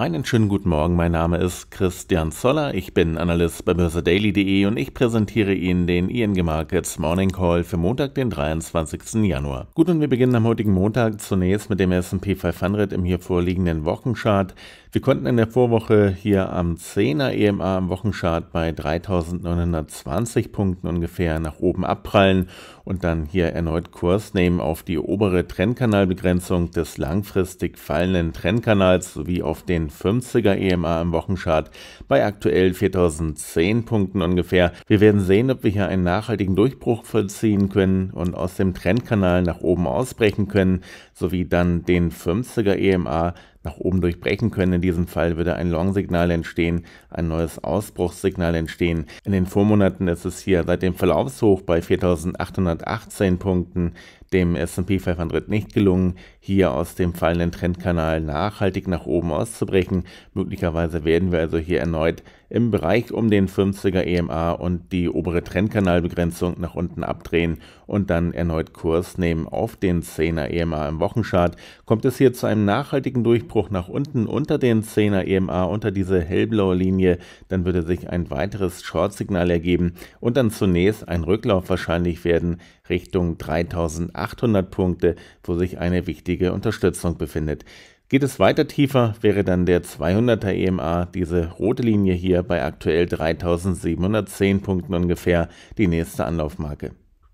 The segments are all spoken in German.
Einen schönen guten Morgen, mein Name ist Christian Zoller, ich bin Analyst bei börsedaily.de und ich präsentiere Ihnen den ING Markets Morning Call für Montag, den 23. Januar. Gut, und wir beginnen am heutigen Montag zunächst mit dem S&P 500 im hier vorliegenden Wochenchart. Wir konnten in der Vorwoche hier am 10er EMA am Wochenchart bei 3920 Punkten ungefähr nach oben abprallen und dann hier erneut Kurs nehmen auf die obere Trendkanalbegrenzung des langfristig fallenden Trendkanals sowie auf den 50er EMA im Wochenchart bei aktuell 4010 Punkten ungefähr. Wir werden sehen, ob wir hier einen nachhaltigen Durchbruch vollziehen können und aus dem Trendkanal nach oben ausbrechen können, sowie dann den 50er EMA nach oben durchbrechen können. In diesem Fall würde ein Long-Signal entstehen, ein neues Ausbruchssignal entstehen. In den Vormonaten ist es hier seit dem Verlaufshoch bei 4.818 Punkten dem S&P 500 nicht gelungen, hier aus dem fallenden Trendkanal nachhaltig nach oben auszubrechen. Möglicherweise werden wir also hier erneut im Bereich um den 50er EMA und die obere Trendkanalbegrenzung nach unten abdrehen und dann erneut Kurs nehmen auf den 10er EMA im Wochenchart. Kommt es hier zu einem nachhaltigen Durchbruch nach unten unter den 10er EMA, unter diese hellblaue Linie, dann würde sich ein weiteres Short-Signal ergeben und dann zunächst ein Rücklauf wahrscheinlich werden Richtung 3800 Punkte, wo sich eine wichtige Unterstützung befindet. Geht es weiter tiefer, wäre dann der 200er EMA, diese rote Linie hier bei aktuell 3710 Punkten ungefähr, die nächste Anlaufmarke.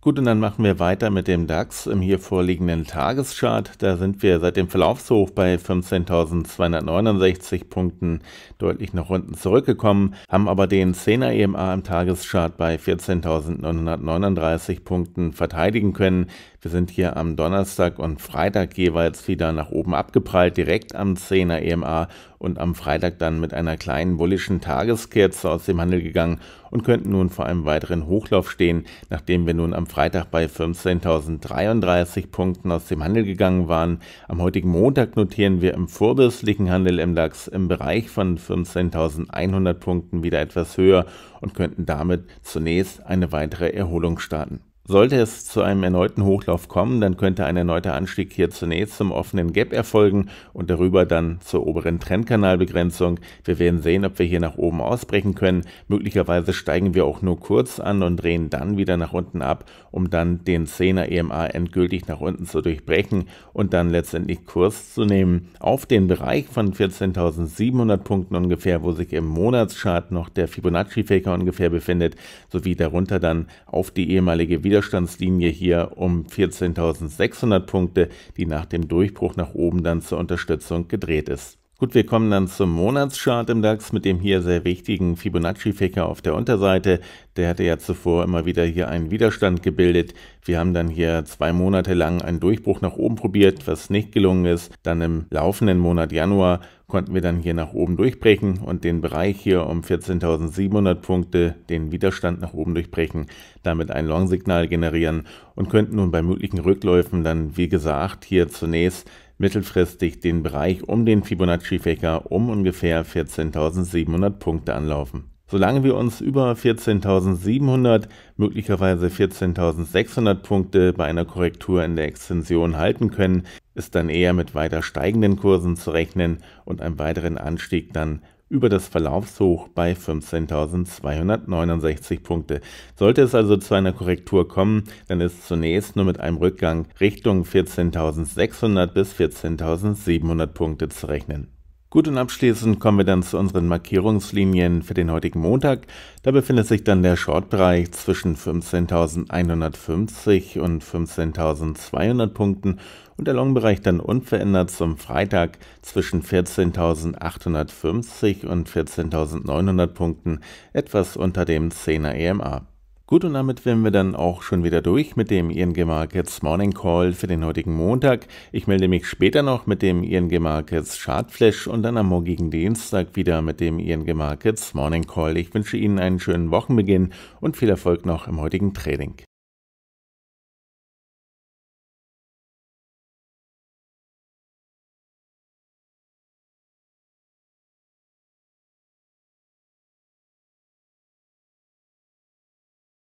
Gut, und dann machen wir weiter mit dem DAX im hier vorliegenden Tageschart. Da sind wir seit dem Verlaufshoch bei 15.269 Punkten deutlich nach unten zurückgekommen, haben aber den 10er EMA im Tageschart bei 14.939 Punkten verteidigen können. Wir sind hier am Donnerstag und Freitag jeweils wieder nach oben abgeprallt, direkt am 10er EMA und am Freitag dann mit einer kleinen bullischen Tageskerze aus dem Handel gegangen und könnten nun vor einem weiteren Hochlauf stehen, nachdem wir nun am Freitag bei 15.033 Punkten aus dem Handel gegangen waren. Am heutigen Montag notieren wir im vorbörslichen Handel im DAX im Bereich von 15.100 Punkten wieder etwas höher und könnten damit zunächst eine weitere Erholung starten. Sollte es zu einem erneuten Hochlauf kommen, dann könnte ein erneuter Anstieg hier zunächst zum offenen Gap erfolgen und darüber dann zur oberen Trendkanalbegrenzung. Wir werden sehen, ob wir hier nach oben ausbrechen können. Möglicherweise steigen wir auch nur kurz an und drehen dann wieder nach unten ab, um dann den 10er EMA endgültig nach unten zu durchbrechen und dann letztendlich Kurs zu nehmen auf den Bereich von 14.700 Punkten ungefähr, wo sich im Monatschart noch der Fibonacci-Faker ungefähr befindet, sowie darunter dann auf die ehemalige Wiederholung Widerstandslinie hier um 14.600 Punkte, die nach dem Durchbruch nach oben dann zur Unterstützung gedreht ist. Gut, wir kommen dann zum Monatschart im DAX mit dem hier sehr wichtigen Fibonacci-Ficker auf der Unterseite. Der hatte ja zuvor immer wieder hier einen Widerstand gebildet. Wir haben dann hier zwei Monate lang einen Durchbruch nach oben probiert, was nicht gelungen ist. Dann im laufenden Monat Januar konnten wir dann hier nach oben durchbrechen und den Bereich hier um 14.700 Punkte, den Widerstand nach oben durchbrechen, damit ein Long-Signal generieren und könnten nun bei möglichen Rückläufen dann, wie gesagt, hier zunächst mittelfristig den Bereich um den Fibonacci-Faker um ungefähr 14.700 Punkte anlaufen. Solange wir uns über 14.700, möglicherweise 14.600 Punkte bei einer Korrektur in der Extension halten können, ist dann eher mit weiter steigenden Kursen zu rechnen und einem weiteren Anstieg dann über das Verlaufshoch bei 15.269 Punkte. Sollte es also zu einer Korrektur kommen, dann ist zunächst nur mit einem Rückgang Richtung 14.600 bis 14.700 Punkte zu rechnen. Gut und abschließend kommen wir dann zu unseren Markierungslinien für den heutigen Montag. Da befindet sich dann der Shortbereich zwischen 15.150 und 15.200 Punkten und der Longbereich dann unverändert zum Freitag zwischen 14.850 und 14.900 Punkten, etwas unter dem 10er EMA. Gut, und damit wären wir dann auch schon wieder durch mit dem ING Markets Morning Call für den heutigen Montag. Ich melde mich später noch mit dem ING Markets Chartflash und dann am morgigen Dienstag wieder mit dem ING Markets Morning Call. Ich wünsche Ihnen einen schönen Wochenbeginn und viel Erfolg noch im heutigen Trading.